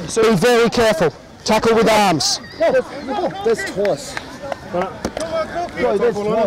Be very careful. Tackle with arms. That's twice. Bro, that's twice.